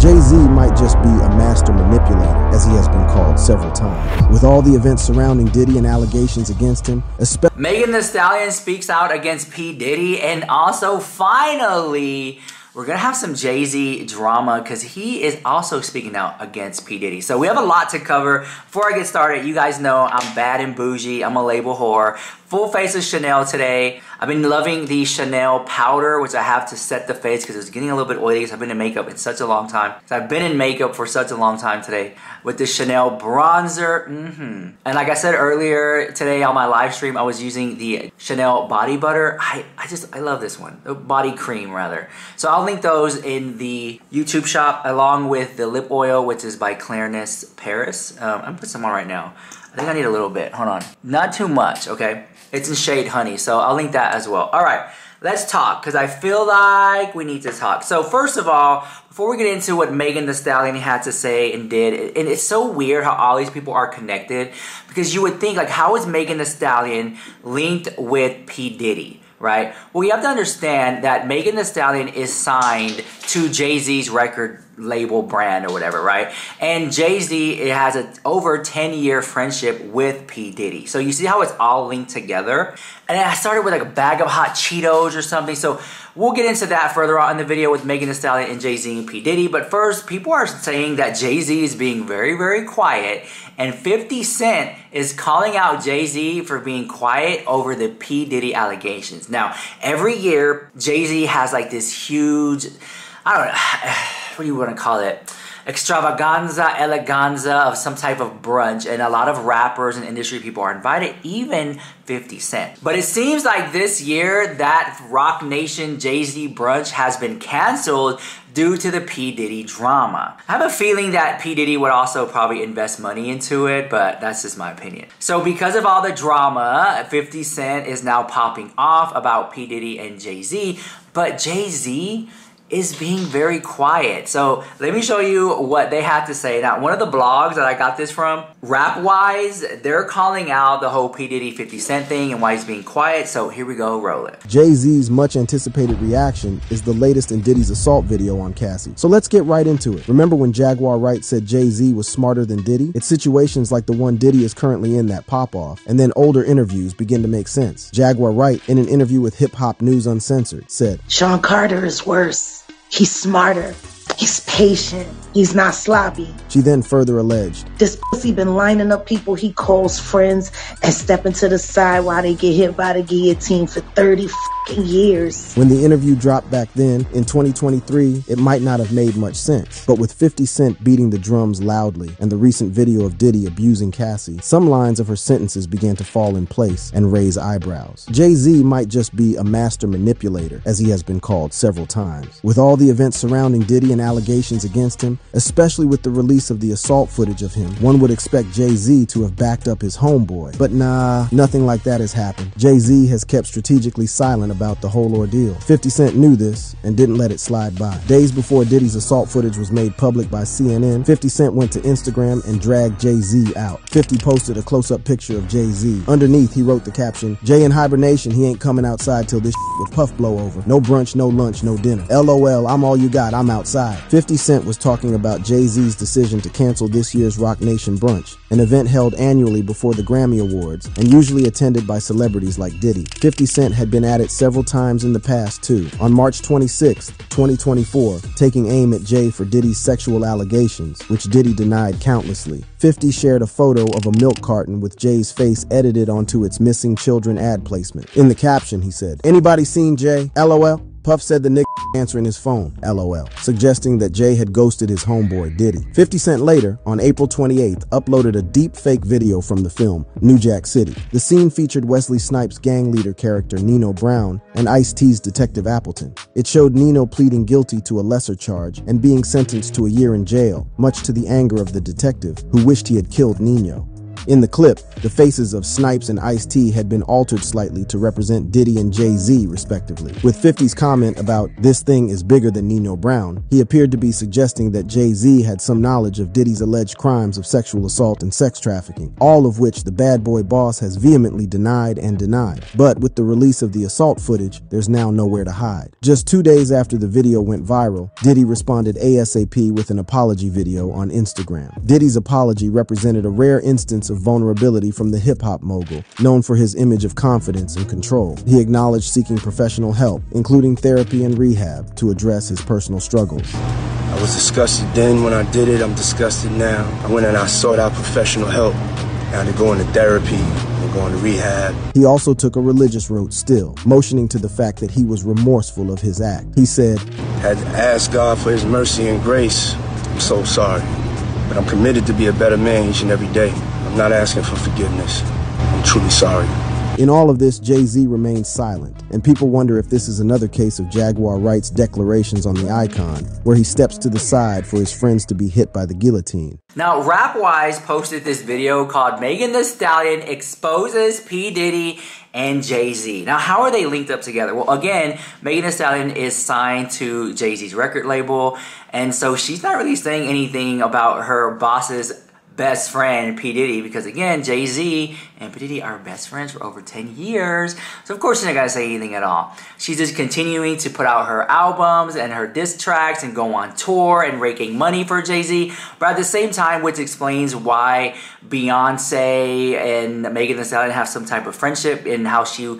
Jay Z might just be a master manipulator, as he has been called several times. With all the events surrounding Diddy and allegations against him, especially. Megan Thee Stallion speaks out against P. Diddy, and also finally, we're gonna have some Jay Z drama because he is also speaking out against P. Diddy. So we have a lot to cover. Before I get started, you guys know I'm bad and bougie, I'm a label whore. Full face of Chanel today. I've been loving the Chanel powder, which I have to set the face because it's getting a little bit oily because I've been in makeup in such a long time. So I've been in makeup for such a long time today with the Chanel bronzer. Mm-hmm. And like I said earlier today on my live stream, I was using the Chanel body butter. I, I just, I love this one. The body cream, rather. So I'll link those in the YouTube shop along with the lip oil, which is by Clarins Paris. Um, I'm put some on right now. I think I need a little bit. Hold on. Not too much, okay? It's in shade honey, so I'll link that as well. All right, let's talk because I feel like we need to talk. So first of all, before we get into what Megan Thee Stallion had to say and did, and it's so weird how all these people are connected because you would think like, how is Megan Thee Stallion linked with P Diddy? Right? Well, you have to understand that Megan Thee Stallion is signed to Jay Z's record label brand or whatever, right? And Jay Z it has a over 10 year friendship with P Diddy. So you see how it's all linked together. And I started with like a bag of hot Cheetos or something. So we'll get into that further on in the video with Megan Thee Stallion and Jay Z and P Diddy. But first, people are saying that Jay Z is being very very quiet, and 50 Cent is calling out Jay Z for being quiet over the P Diddy allegations. Now every year Jay Z has like this huge I don't know, what you want to call it? Extravaganza, eleganza of some type of brunch, and a lot of rappers and industry people are invited, even 50 Cent. But it seems like this year that Roc Nation Jay Z brunch has been canceled due to the P. Diddy drama. I have a feeling that P. Diddy would also probably invest money into it, but that's just my opinion. So because of all the drama, 50 Cent is now popping off about P. Diddy and Jay Z, but Jay Z is being very quiet. So let me show you what they have to say. Now, one of the blogs that I got this from, Rap Wise, they're calling out the whole P. Diddy 50 Cent thing and why he's being quiet. So here we go, roll it. Jay Z's much anticipated reaction is the latest in Diddy's assault video on Cassie. So let's get right into it. Remember when Jaguar Wright said Jay Z was smarter than Diddy? It's situations like the one Diddy is currently in that pop off, and then older interviews begin to make sense. Jaguar Wright, in an interview with Hip Hop News Uncensored, said, Sean Carter is worse. He's smarter. He's patient. He's not sloppy. She then further alleged, This pussy been lining up people he calls friends and stepping to the side while they get hit by the guillotine for 30 fucking years. When the interview dropped back then, in 2023, it might not have made much sense. But with 50 Cent beating the drums loudly and the recent video of Diddy abusing Cassie, some lines of her sentences began to fall in place and raise eyebrows. Jay Z might just be a master manipulator, as he has been called several times. With all the events surrounding Diddy and allegations against him, especially with the release of the assault footage of him, one would expect Jay Z to have backed up his homeboy. But nah, nothing like that has happened. Jay Z has kept strategically silent about the whole ordeal. 50 Cent knew this and didn't let it slide by. Days before Diddy's assault footage was made public by CNN, 50 Cent went to Instagram and dragged Jay Z out. 50 posted a close up picture of Jay Z. Underneath, he wrote the caption Jay in hibernation, he ain't coming outside till this with puff blow over. No brunch, no lunch, no dinner. LOL, I'm all you got, I'm outside. 50 Cent was talking about Jay Z's decision to cancel this year's Roc Nation brunch, an event held annually before the Grammy Awards and usually attended by celebrities like Diddy. 50 Cent had been at it several times in the past, too. On March 26, 2024, taking aim at Jay for Diddy's sexual allegations, which Diddy denied countlessly. 50 shared a photo of a milk carton with Jay's face edited onto its missing children ad placement. In the caption, he said, Anybody seen Jay? LOL. Puff said the nigga answering his phone, lol, suggesting that Jay had ghosted his homeboy Diddy. 50 Cent later, on April 28th, uploaded a deep fake video from the film, New Jack City. The scene featured Wesley Snipes' gang leader character Nino Brown and Ice-T's Detective Appleton. It showed Nino pleading guilty to a lesser charge and being sentenced to a year in jail, much to the anger of the detective, who wished he had killed Nino. In the clip, the faces of Snipes and Ice-T had been altered slightly to represent Diddy and Jay-Z, respectively. With 50's comment about this thing is bigger than Nino Brown, he appeared to be suggesting that Jay-Z had some knowledge of Diddy's alleged crimes of sexual assault and sex trafficking, all of which the bad boy boss has vehemently denied and denied. But with the release of the assault footage, there's now nowhere to hide. Just two days after the video went viral, Diddy responded ASAP with an apology video on Instagram. Diddy's apology represented a rare instance of vulnerability from the hip hop mogul, known for his image of confidence and control. He acknowledged seeking professional help, including therapy and rehab, to address his personal struggles. I was disgusted then when I did it, I'm disgusted now. I went and I sought out professional help. Now to go into therapy and going to rehab. He also took a religious road still, motioning to the fact that he was remorseful of his act. He said, Had to ask God for his mercy and grace. I'm so sorry. But I'm committed to be a better man each and every day. I'm not asking for forgiveness. I'm truly sorry. In all of this, Jay Z remains silent, and people wonder if this is another case of Jaguar Wright's declarations on the icon, where he steps to the side for his friends to be hit by the guillotine. Now, Rapwise posted this video called Megan Thee Stallion exposes P. Diddy and Jay Z. Now, how are they linked up together? Well, again, Megan Thee Stallion is signed to Jay Z's record label, and so she's not really saying anything about her boss's best friend P. Diddy because again Jay Z and P. Diddy are best friends for over 10 years. So of course she's not gonna say anything at all. She's just continuing to put out her albums and her diss tracks and go on tour and raking money for Jay Z but at the same time which explains why Beyonce and Megan Thee Stallion have some type of friendship and how she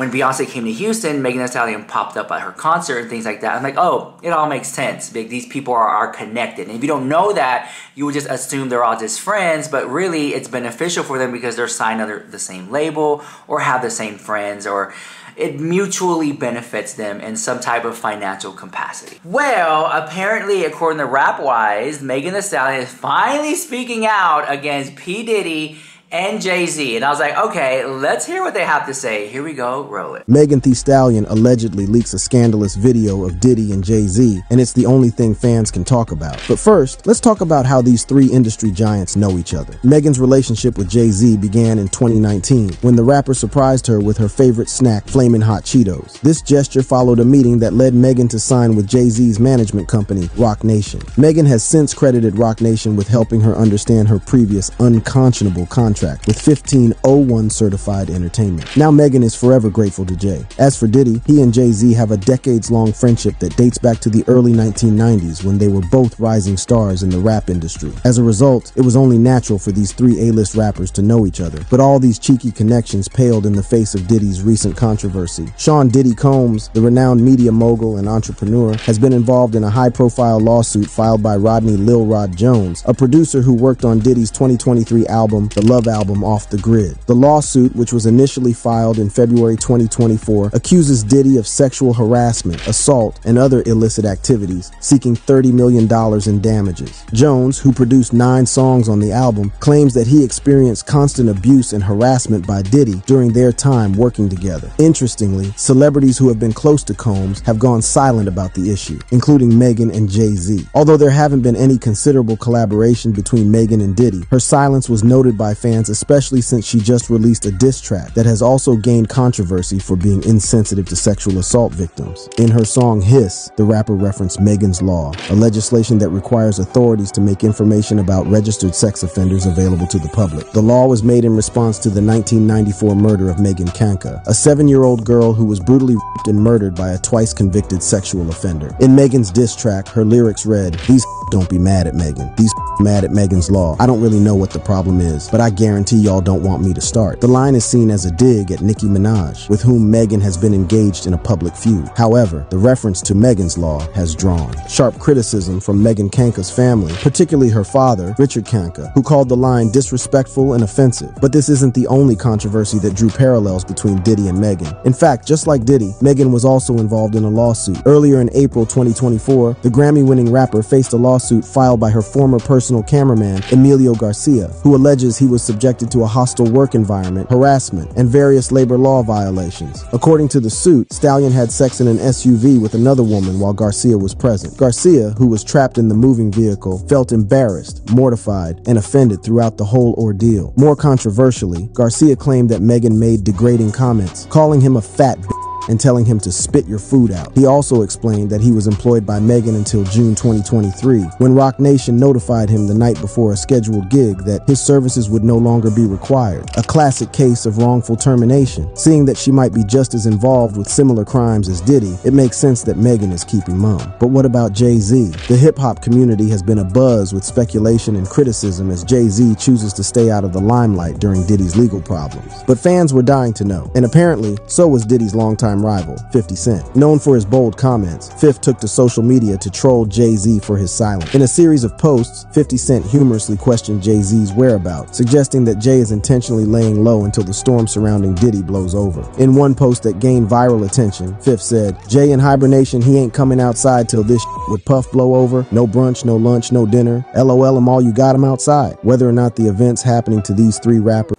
when Beyonce came to Houston, Megan Thee Stallion popped up at her concert and things like that. I'm like, oh, it all makes sense. These people are, are connected. And if you don't know that, you would just assume they're all just friends, but really it's beneficial for them because they're signed under the same label or have the same friends or it mutually benefits them in some type of financial capacity. Well, apparently, according to Rapwise, Megan Thee Stallion is finally speaking out against P. Diddy and Jay Z. And I was like, okay, let's hear what they have to say. Here we go, roll it. Megan Thee Stallion allegedly leaks a scandalous video of Diddy and Jay Z, and it's the only thing fans can talk about. But first, let's talk about how these three industry giants know each other. Megan's relationship with Jay Z began in 2019 when the rapper surprised her with her favorite snack, Flamin' Hot Cheetos. This gesture followed a meeting that led Megan to sign with Jay Z's management company, Roc Nation. Megan has since credited Roc Nation with helping her understand her previous unconscionable contract contract with 1501 certified entertainment. Now Megan is forever grateful to Jay. As for Diddy, he and Jay-Z have a decades-long friendship that dates back to the early 1990s when they were both rising stars in the rap industry. As a result, it was only natural for these three A-list rappers to know each other. But all these cheeky connections paled in the face of Diddy's recent controversy. Sean Diddy Combs, the renowned media mogul and entrepreneur, has been involved in a high-profile lawsuit filed by Rodney Lil Rod Jones, a producer who worked on Diddy's 2023 album, The Love album off the grid. The lawsuit, which was initially filed in February 2024, accuses Diddy of sexual harassment, assault, and other illicit activities, seeking $30 million in damages. Jones, who produced nine songs on the album, claims that he experienced constant abuse and harassment by Diddy during their time working together. Interestingly, celebrities who have been close to Combs have gone silent about the issue, including Megan and Jay-Z. Although there haven't been any considerable collaboration between Megan and Diddy, her silence was noted by fans especially since she just released a diss track that has also gained controversy for being insensitive to sexual assault victims. In her song Hiss, the rapper referenced Megan's Law, a legislation that requires authorities to make information about registered sex offenders available to the public. The law was made in response to the 1994 murder of Megan Kanka, a seven-year-old girl who was brutally raped and murdered by a twice convicted sexual offender. In Megan's diss track, her lyrics read, These don't be mad at Megan. These mad at Megan's Law. I don't really know what the problem is, but I guarantee y'all don't want me to start. The line is seen as a dig at Nicki Minaj, with whom Megan has been engaged in a public feud. However, the reference to Megan's Law has drawn sharp criticism from Megan Kanka's family, particularly her father, Richard Kanka, who called the line disrespectful and offensive. But this isn't the only controversy that drew parallels between Diddy and Megan. In fact, just like Diddy, Megan was also involved in a lawsuit. Earlier in April 2024, the Grammy-winning rapper faced a lawsuit filed by her former personal cameraman, Emilio Garcia, who alleges he was subjected subjected to a hostile work environment, harassment, and various labor law violations. According to the suit, Stallion had sex in an SUV with another woman while Garcia was present. Garcia, who was trapped in the moving vehicle, felt embarrassed, mortified, and offended throughout the whole ordeal. More controversially, Garcia claimed that Megan made degrading comments, calling him a fat bitch and telling him to spit your food out. He also explained that he was employed by Megan until June 2023, when Roc Nation notified him the night before a scheduled gig that his services would no longer be required. A classic case of wrongful termination. Seeing that she might be just as involved with similar crimes as Diddy, it makes sense that Megan is keeping mum. But what about Jay-Z? The hip-hop community has been abuzz with speculation and criticism as Jay-Z chooses to stay out of the limelight during Diddy's legal problems. But fans were dying to know, and apparently, so was Diddy's longtime rival, 50 Cent. Known for his bold comments, Fif took to social media to troll Jay-Z for his silence. In a series of posts, 50 Cent humorously questioned Jay-Z's whereabouts, suggesting that Jay is intentionally laying low until the storm surrounding Diddy blows over. In one post that gained viral attention, Fif said, Jay in hibernation, he ain't coming outside till this with Puff blow over, no brunch, no lunch, no dinner. LOL him all you got him outside. Whether or not the events happening to these three rappers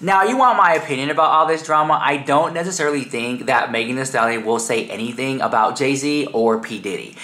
now, you want my opinion about all this drama? I don't necessarily think that Megan Thee Stallion will say anything about Jay Z or P Diddy.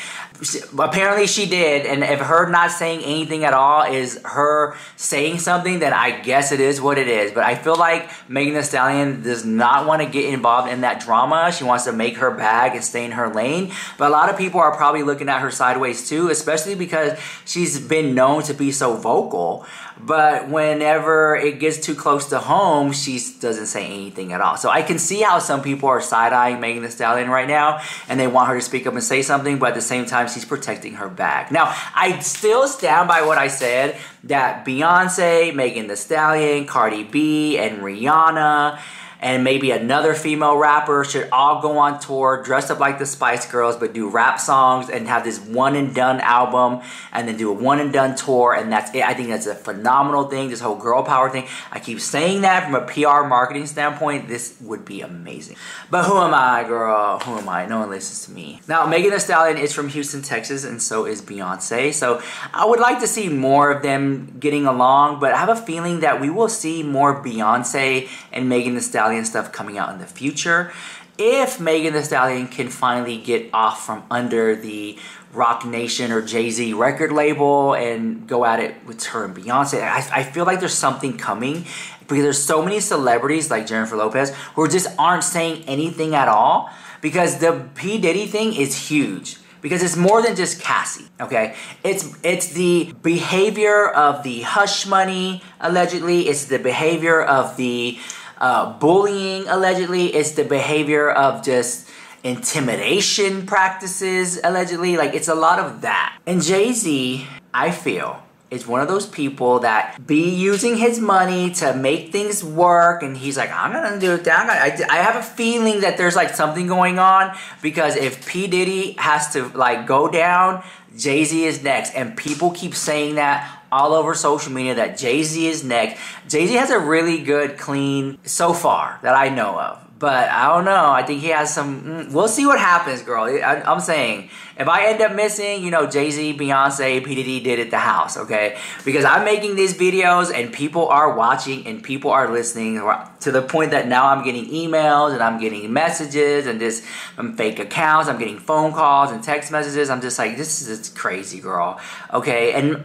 Apparently, she did, and if her not saying anything at all is her saying something, then I guess it is what it is. But I feel like Megan Thee Stallion does not want to get involved in that drama. She wants to make her bag and stay in her lane. But a lot of people are probably looking at her sideways too, especially because she's been known to be so vocal. But whenever it gets too close to home, she doesn't say anything at all. So I can see how some people are side eyeing Megan Thee Stallion right now and they want her to speak up and say something, but at the same time, she's protecting her back. Now, I still stand by what I said that Beyonce, Megan Thee Stallion, Cardi B, and Rihanna and maybe another female rapper should all go on tour, dress up like the Spice Girls, but do rap songs and have this one and done album and then do a one and done tour. And that's it. I think that's a phenomenal thing, this whole girl power thing. I keep saying that from a PR marketing standpoint, this would be amazing. But who am I, girl? Who am I? No one listens to me. Now, Megan Thee Stallion is from Houston, Texas, and so is Beyonce. So I would like to see more of them getting along, but I have a feeling that we will see more Beyonce and Megan Thee Stallion Stallion stuff coming out in the future. If Megan Thee Stallion can finally get off from under the Roc Nation or Jay Z record label and go at it with her and Beyonce, I, I feel like there's something coming because there's so many celebrities like Jennifer Lopez who just aren't saying anything at all because the P Diddy thing is huge because it's more than just Cassie. Okay, it's it's the behavior of the hush money allegedly. It's the behavior of the uh, bullying allegedly it's the behavior of just intimidation practices allegedly like it's a lot of that. And jay-z i feel is one of those people that be using his money to make things work and he's like i'm gonna do it I, I have a feeling that there's like something going on because if p. Diddy has to like go down jay-z is next. And people keep saying that all over social media that Jay Z is next. Jay Z has a really good, clean so far that I know of. But I don't know. I think he has some. Mm, we'll see what happens, girl. I, am saying if I end up missing, you know, Jay Z, Beyonce, P Diddy did at the house, okay? Because I'm making these videos and people are watching and people are listening to the point that now I'm getting emails and I'm getting messages and this um, fake accounts. I'm getting phone calls and text messages. I'm just like, this is crazy, girl. Okay, and.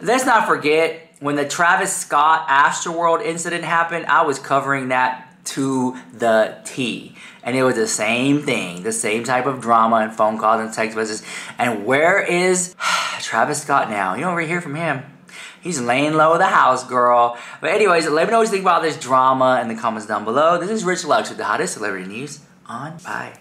Let's not forget when the Travis Scott Astroworld incident happened, I was covering that to the T. And it was the same thing, the same type of drama and phone calls and text messages. And where is Travis Scott now? You don't ever hear from him. He's laying low at the house, girl. But anyways, let me know what you think about this drama in the comments down below. This is Rich Lux with the hottest celebrity news on Bye.